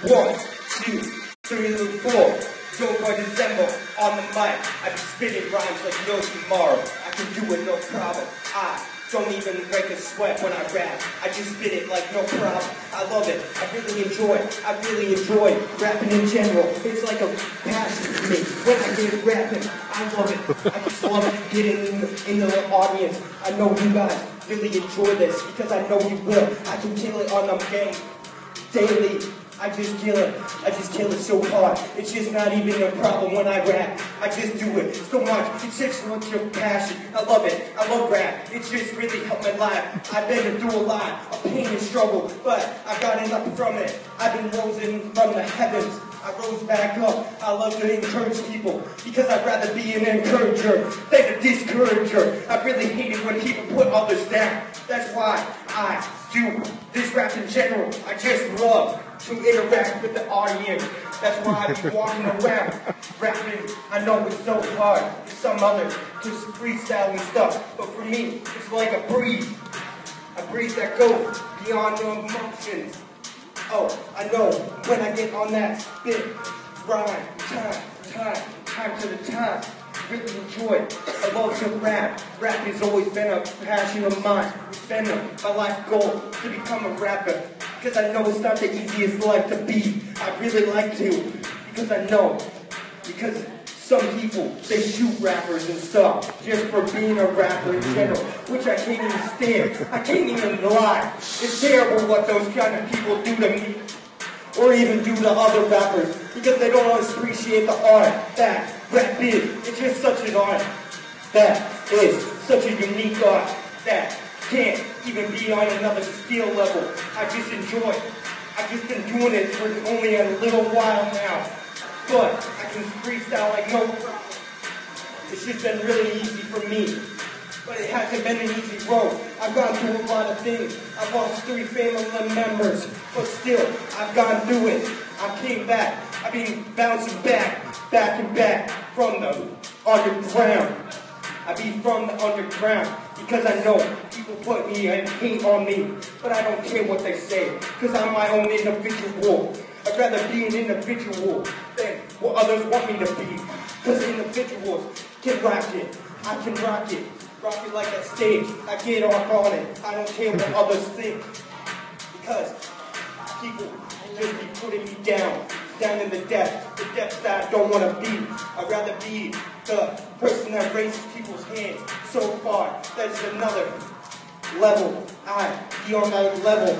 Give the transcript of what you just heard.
One, two, three, four. Joe by December on the mic. I be spitting rhymes like no tomorrow. I can do it no problem. I don't even break a sweat when I rap. I just spit it like no problem. I love it. I really enjoy it. I really enjoy rapping in general. It's like a passion to me. When I get rapping, I love it. I just love getting in, in the audience. I know you guys really enjoy this because I know you will. I can kill it on the game daily. I just kill it. I just kill it so hard. It's just not even a problem when I rap. I just do it so much. It's just such a passion. I love it. I love rap. It's just really helped my life. I've been through a lot of pain and struggle, but I've gotten up from it. I've been risen from the heavens. I rose back up. I love to encourage people because I'd rather be an encourager than a discourager. I really hate it when people put others down. That's why I do this rap in general. I just love to interact with the audience. That's why I be walking around rapping. I know it's so hard for some others just freestyling stuff, but for me, it's like a breeze. A breeze that goes beyond the emotions. Oh, I know when I get on that spit, rhyme, time, time, time to the time. Enjoy it. I love to rap. Rap has always been a passion of mine. It's my life goal to become a rapper. Because I know it's not the easiest life to be. I really like to. Because I know. Because some people, they shoot rappers and stuff just for being a rapper in general, which I can't even stand. I can't even lie. It's terrible what those kind of people do to me, or even do to other rappers, because they don't appreciate the art that rap is. It's just such an art that is such a unique art that can't even be on another skill level. I just enjoy it. I've just been doing it for only a little while now. But I can freestyle like no problem. It's just been really easy for me. But it hasn't been an easy road. I've gone through a lot of things. I've lost three family members. But still, I've gone through it. I came back. I've been bouncing back, back and back from the underground. I be from the underground because I know people put me and hate on me, but I don't care what they say because I'm my own individual. I'd rather be an individual than what others want me to be because individuals can rock it. I can rock it. Rock it like a stage. I get off on it. I don't care what others think because people just be putting me down, down in the depths, the depths that I don't want to be. I'd rather be the person that raises people's hands so far. That's another level. I be on that level.